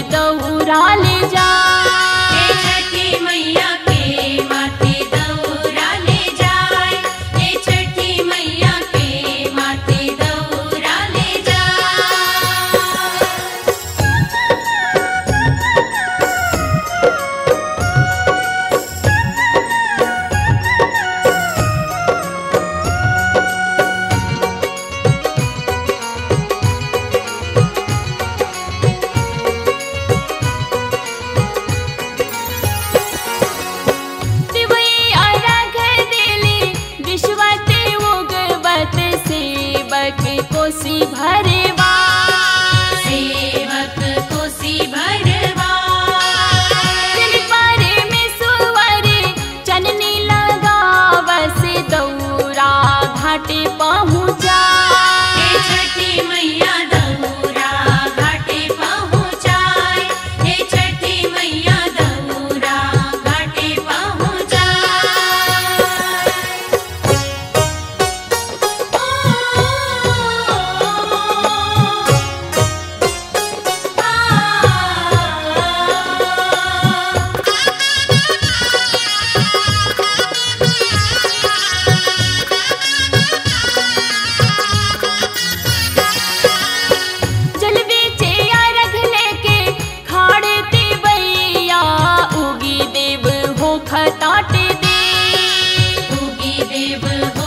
दौरा ले जा। देव हो तू भी देव हो खटाटे